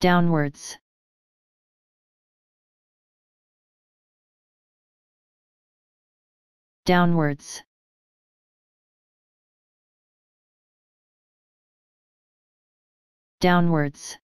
downwards. Downwards. Downwards.